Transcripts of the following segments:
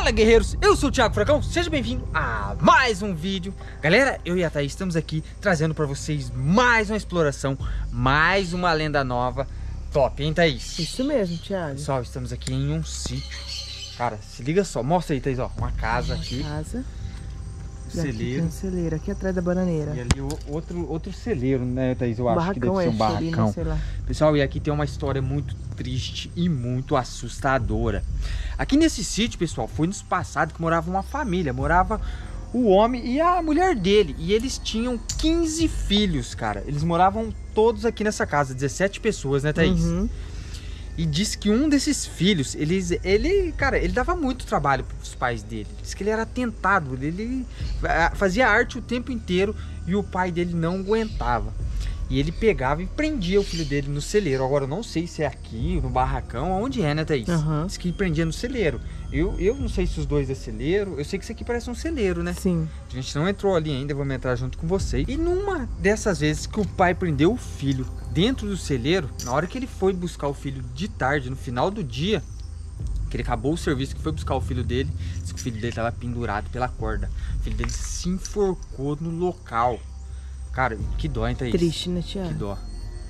Fala guerreiros, eu sou o Thiago Furacão, seja bem-vindo a mais um vídeo. Galera, eu e a Thaís estamos aqui trazendo para vocês mais uma exploração, mais uma lenda nova. Top, hein Thaís? Isso mesmo, Thiago. Pessoal, estamos aqui em um sítio. Cara, se liga só, mostra aí Thaís, ó, uma casa uma aqui. casa Celeiro Aqui tem um celeiro, aqui atrás da bananeira E ali outro, outro celeiro, né Thaís, eu um acho que deve ser um barracão, ali, né, barracão sei lá. Pessoal, e aqui tem uma história muito triste e muito assustadora. Aqui nesse sítio, pessoal, foi nos passado que morava uma família, morava o homem e a mulher dele, e eles tinham 15 filhos, cara. Eles moravam todos aqui nessa casa, 17 pessoas, né, Thaís? Uhum. E diz que um desses filhos, eles, ele, cara, ele dava muito trabalho pros pais dele. Diz que ele era tentado, ele ah, fazia arte o tempo inteiro e o pai dele não aguentava. E ele pegava e prendia o filho dele no celeiro. Agora eu não sei se é aqui, no barracão, aonde é, né, Thaís? Aham. Diz que prendia no celeiro. Eu, eu não sei se os dois é celeiro. Eu sei que isso aqui parece um celeiro, né? Sim. A gente não entrou ali ainda, vamos entrar junto com vocês. E numa dessas vezes que o pai prendeu o filho dentro do celeiro, na hora que ele foi buscar o filho de tarde, no final do dia, que ele acabou o serviço, que foi buscar o filho dele, disse que o filho dele estava pendurado pela corda. O filho dele se enforcou no local. Cara, que dó, hein, Thaís? Triste, né, Que Thiago? dó.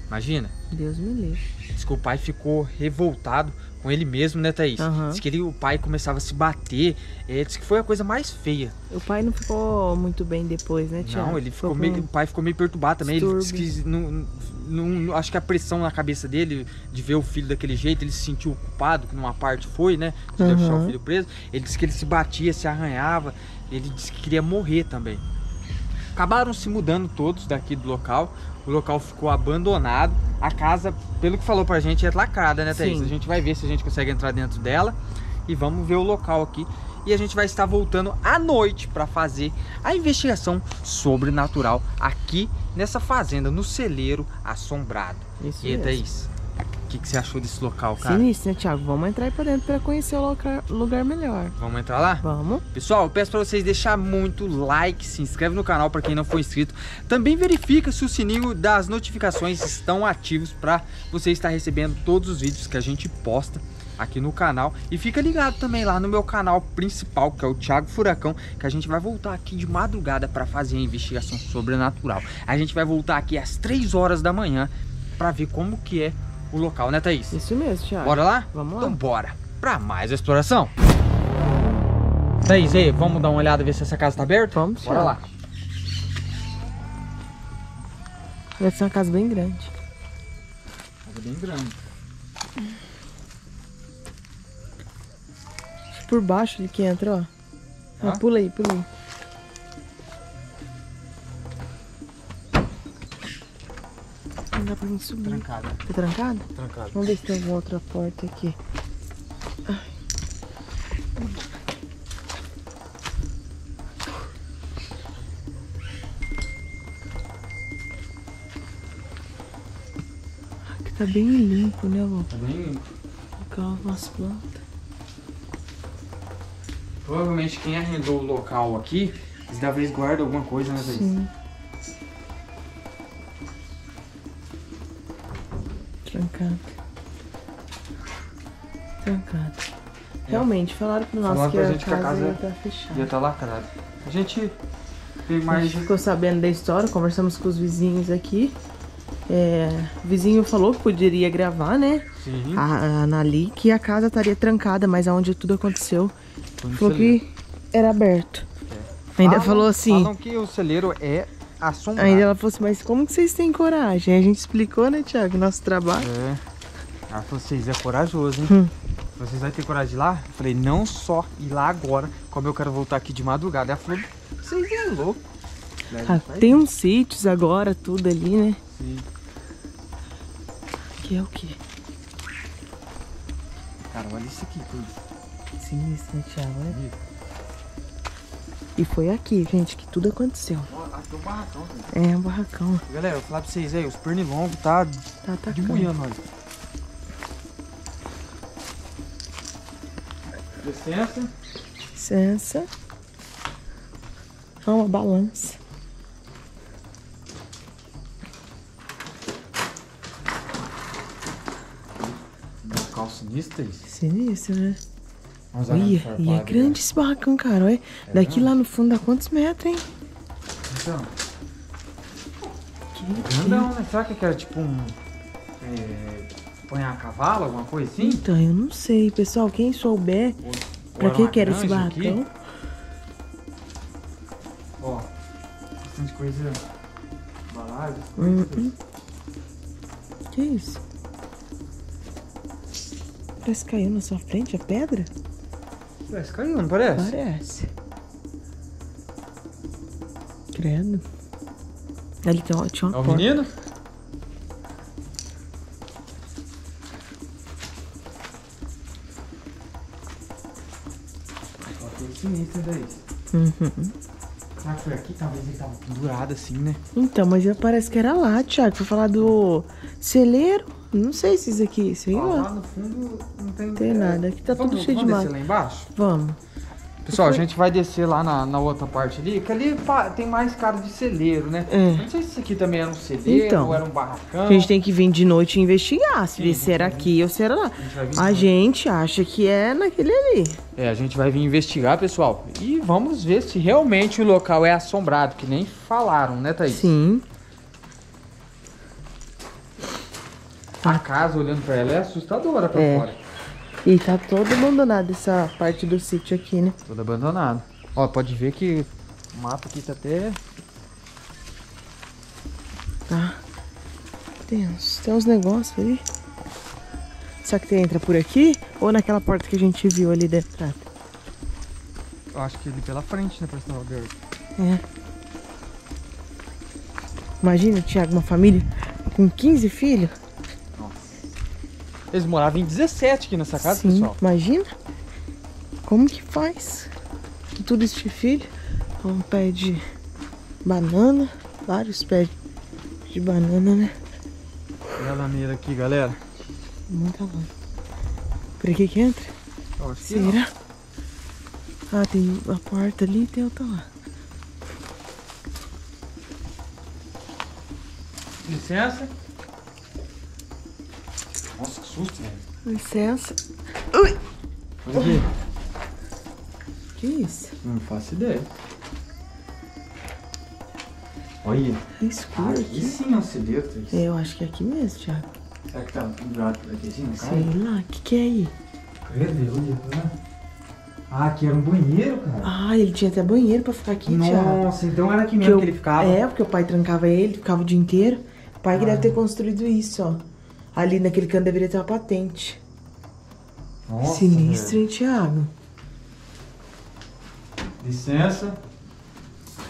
Imagina. Deus me livre. Diz que o pai ficou revoltado com ele mesmo, né, Thaís? Aham. Diz que ele, o pai começava a se bater. É, diz que foi a coisa mais feia. O pai não ficou muito bem depois, né, Thiago? Não, ele ficou meio, o pai ficou meio perturbado também. Ele disse que não, não- acho que a pressão na cabeça dele de ver o filho daquele jeito, ele se sentiu culpado, que numa parte foi, né? De Aham. deixar o filho preso. Ele disse que ele se batia, se arranhava. Ele disse que queria morrer também. Acabaram se mudando todos daqui do local. O local ficou abandonado. A casa, pelo que falou pra gente, é lacrada, né, Thaís? Sim. A gente vai ver se a gente consegue entrar dentro dela. E vamos ver o local aqui. E a gente vai estar voltando à noite para fazer a investigação sobrenatural aqui nessa fazenda, no celeiro assombrado. Isso e aí, mesmo. Thaís, o que, que você achou desse local, cara? Sinistro, né, Thiago? Vamos entrar aí pra dentro pra conhecer o loca- lugar melhor. Vamos entrar lá? Vamos. Pessoal, eu peço para vocês deixar muito like, se inscreve no canal para quem não for inscrito. Também verifica se o sininho das notificações estão ativos para você estar recebendo todos os vídeos que a gente posta aqui no canal. E fica ligado também lá no meu canal principal, que é o Thiago Furacão, que a gente vai voltar aqui de madrugada para fazer a investigação sobrenatural. A gente vai voltar aqui às 3 horas da manhã para ver como que é o local, né, Thaís? Isso mesmo, Thiago. Bora lá? Vamos lá. Então bora para mais a exploração. Thaís, aí, vamos dar uma olhada ver se essa casa tá aberta? Vamos, Bora Thiago. lá. Deve ser uma casa bem grande. Casa bem grande. Por baixo ali que entra, ó. Tá. Ah, pula aí, pula aí. Não dá pra gente subir. Trancada, Tá trancado? trancada. Vamos ver se tem alguma outra porta aqui. Ai. Aqui tá bem limpo, né, Lu? Tá bem... Colocar umas plantas. Provavelmente quem arrendou o local aqui, eles da vez guarda alguma coisa, né? Sim. Trancado. Trancado. Realmente, falaram pro nós Falaram que, a gente que a casa casa ia estar fechada. Já tá lacrado. A gente tem A mais... gente ficou sabendo da história, conversamos com os vizinhos aqui. É, o vizinho falou que poderia gravar, né? Sim. A, a Anali, que a casa estaria trancada, mas aonde tudo aconteceu, foi falou que era aberto. Ainda Falam- falou assim. Falam que o celeiro é Ainda ela falou assim, mas como que vocês têm coragem? A gente explicou, né, Thiago, nosso trabalho. É. Ela falou, vocês é corajoso, hein? Hum. Vocês vão ter coragem de ir lá? Eu falei, não só ir lá agora, como eu quero voltar aqui de madrugada. Ela falou, vocês é louco. Ah, tem uns sítios agora, tudo ali, né? Sim. Que é o quê? Cara, olha isso aqui, tudo. Sinistro, né, Thiago? Olha. E foi aqui, gente, que tudo aconteceu. Aqui é um barracão, velho. É um barracão. Galera, eu vou falar pra vocês aí, os pernilongos tá Tá de atacando. manhã, olha. Licença. Licença. Ah, uma balança. Local sinistro isso. Sinistro, né? Olha, e é grande esse barracão, cara. Olha. Daqui grande. lá no fundo dá quantos metros, hein? Então, Que grandão, né? Será que era tipo um. É, põe a cavalo, alguma coisa assim? Então, eu não sei. Pessoal, quem souber Ou- ou pra que era esse aqui? barracão... Ó, bastante coisa. Embalagem, Hum, coisas. hum. Que isso? Parece que caiu na sua frente a pedra? Parece que caiu, não parece? Parece. Credo. Ali tem, uma- tinha É uma o porta. menino? Sinistro daí. Uhum. Será que foi aqui? Talvez ele tava pendurado assim, né? Então, mas já parece que era lá, Thiago. Foi falar do celeiro. Não sei se isso aqui, sei Ó, lá. lá no fundo não tem, Tem nada, aqui tá vamos, tudo cheio de vamos mato. descer lá embaixo? Vamos. Pessoal, a gente vai descer lá na, na outra parte ali, que ali tem mais cara de celeiro, né? É. Não sei se isso aqui também era um celeiro Então. ou era um barracão. A gente tem que vir de noite e investigar, se se era aqui ou se era lá. A A gente acha que é naquele ali. É, a gente vai vir investigar, pessoal. E vamos ver se realmente o local é assombrado, que nem falaram, né, Thaís? Sim. A casa, olhando pra ela, é assustadora pra É. fora. E tá todo abandonado essa parte do sítio aqui, né? Tudo abandonado. Ó, pode ver que o mato aqui tá até... Tá. Tem uns, tem uns negócios ali. Será que tem, entra por aqui? Ou naquela porta que a gente viu ali dentro? Eu acho que ali pela frente, né, pra estar aberto. É. Imagina, Thiago, uma família com 15 filhos. Eles moravam em 17 aqui nessa casa, Sim, pessoal. imagina. Como que faz? Com tudo isso de filho. Um pé de banana. Vários pés de banana, né? Olha a lameira aqui, galera. Muita lã. Por aqui que entra? Que Será? Ah, tem a porta ali e tem outra lá. Licença. Nossa, que susto, velho. Licença. Ui! Olha aqui. Que isso? Não faço ideia. Olha. É escuro Aqui aqui. sim é um Thaís. É, eu acho que é aqui mesmo, Thiago. Será que tá pendurado por aqui assim? Não cai? Sei lá, o que, que é aí? Credo, olha. olha. Ah, aqui era um banheiro, cara. Ah, ele tinha até banheiro pra ficar aqui, Thiago. Nossa, então era aqui Que mesmo eu- que ele ficava. É, porque o pai trancava ele, ficava o dia inteiro. O pai que Ah. deve ter construído isso, ó. Ali naquele canto deveria ter uma patente. Nossa, Sinistro, velho. hein, Thiago? Licença.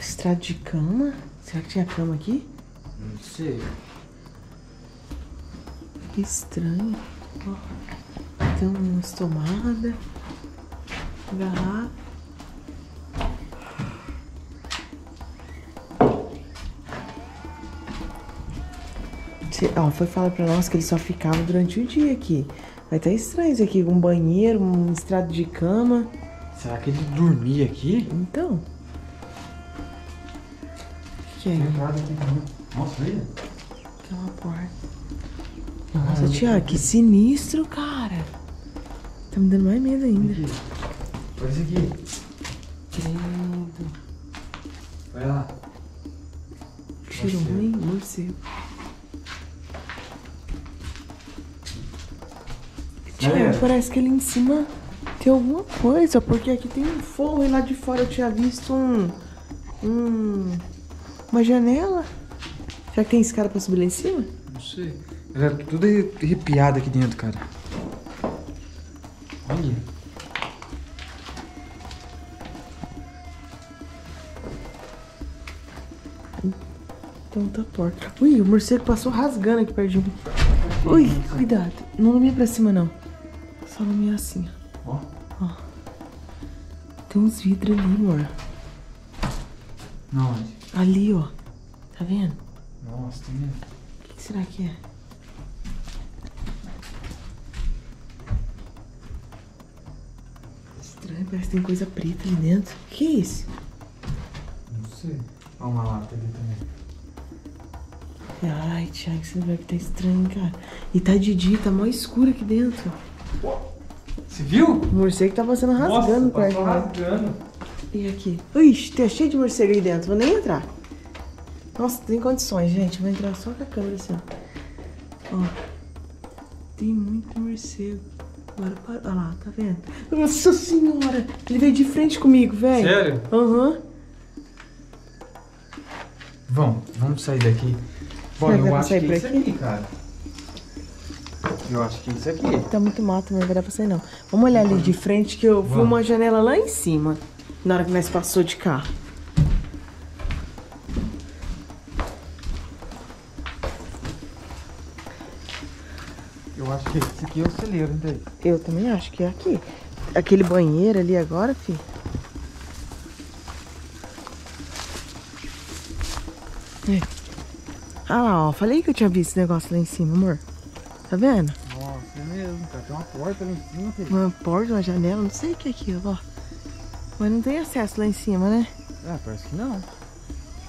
Estrada de cama? Será que tinha cama aqui? Não sei. Que estranho. Ó, tem umas tomadas. Garrafa. Ó, foi falar pra nós que ele só ficava durante o dia aqui. Vai tá estranho isso aqui. Um banheiro, um estrado de cama. Será que ele dormia aqui? Então. O que é? Nossa, olha. Tem uma porta. Nossa, Tiago, que sinistro, cara. Tá me dando mais medo ainda. Aqui. Olha isso aqui. Credo. Olha lá. Cheiro ruim, morcego. Tiago, Galera. parece que ali em cima tem alguma coisa, porque aqui tem um forro e lá de fora eu tinha visto um. um uma janela. Será que tem escada pra subir lá em cima? Não sei. Galera, tudo arrepiado aqui dentro, cara. Olha. Tem outra porta. Ui, o morcego passou rasgando aqui perto de mim. Ui, cuidado. Não lumia pra cima, não. Só lumia assim, ó. Ó. Tem uns vidros ali, amor. Não, Ali, ó. Tá vendo? Nossa, tem medo. O que, que será que é? Estranho, parece que tem coisa preta ali dentro. O que é isso? Não sei. Olha uma lata ali também. Ai, Thiago, esse lugar que tá estranho, cara. E tá de dia, tá mó escuro aqui dentro. Você viu? O morcego tá passando rasgando Nossa, perto. passou né? rasgando. E aqui? Ixi, tá cheio de morcego aí dentro. Vou nem entrar. Nossa, tem condições, gente. Vou entrar só com a câmera assim, ó. Ó. Tem muito morcego. Agora para. Olha lá, tá vendo? Nossa senhora! Ele veio de frente comigo, velho. Sério? Aham. Vamos, vamos sair daqui. Bom, Será que eu acho que é isso aqui? aqui, cara. Eu acho que é isso aqui. Tá muito mato, mas não vai dar pra sair não. Vamos olhar ali de frente que eu vi uma janela lá em cima. Na hora que nós passou de carro. Eu acho que esse aqui é o celeiro, hein, daí? Eu também acho que é aqui. Aquele banheiro ali agora, fi. É. Ah lá, ó. Falei que eu tinha visto esse negócio lá em cima, amor. Tá vendo? É cara. Tem uma porta lá em cima, filho. Uma porta, uma janela, não sei o que é aquilo, ó. Mas não tem acesso lá em cima, né? Ah, parece que não.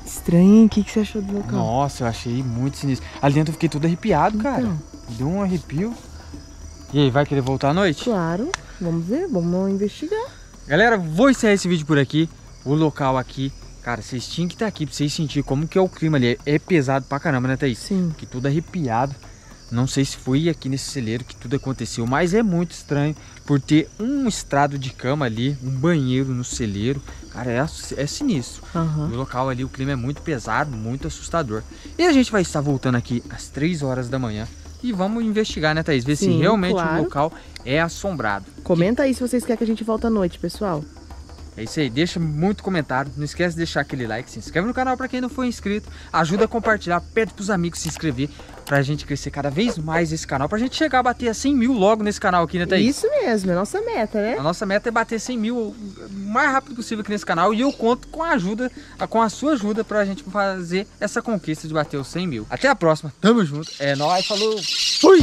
Estranho, hein? O que, que você achou do local? Nossa, eu achei muito sinistro. Ali dentro eu fiquei todo arrepiado, cara. Então. Deu um arrepio. E aí, vai querer voltar à noite? Claro. Vamos ver, vamos investigar. Galera, vou encerrar esse vídeo por aqui. O local aqui, cara, vocês tinham que estar aqui pra vocês sentirem como que é o clima ali. É pesado pra caramba, né, Thaís? Sim. Que tudo arrepiado. Não sei se foi aqui nesse celeiro que tudo aconteceu, mas é muito estranho por ter um estrado de cama ali, um banheiro no celeiro. Cara, é, é sinistro. Aham. O local ali, o clima é muito pesado, muito assustador. E a gente vai estar voltando aqui às 3 horas da manhã. E vamos investigar, né, Thaís? Ver se Sim, realmente claro. o local é assombrado. Comenta aí se vocês querem que a gente volte à noite, pessoal. É isso aí, deixa muito comentário, não esquece de deixar aquele like, se inscreve no canal para quem não for inscrito, ajuda a compartilhar, pede pros amigos se inscrever pra gente crescer cada vez mais esse canal, pra gente chegar a bater a 100 mil logo nesse canal aqui, né Thaís? Isso mesmo, é nossa meta, né? A nossa meta é bater 100 mil o mais rápido possível aqui nesse canal e eu conto com a ajuda, com a sua ajuda pra gente fazer essa conquista de bater os 100 mil. Até a próxima, tamo junto, é nóis, falou, fui!